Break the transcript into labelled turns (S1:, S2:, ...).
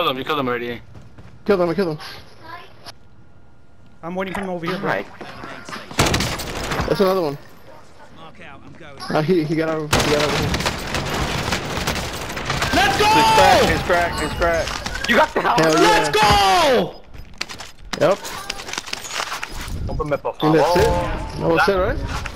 S1: killed him. You killed him already.
S2: Killed him, I killed him.
S3: I'm waiting for him over here, bro.
S4: Right.
S2: That's another one.
S5: Mark out, I'm going.
S2: Uh, he, he got over, he got over here.
S6: Let's go!
S4: He's cracked,
S6: go!
S4: he's cracked, he's cracked. You got the helmet!
S2: Hell yeah.
S6: Let's go!
S2: Yep.
S4: Open map por
S2: I that's it. That was it, right?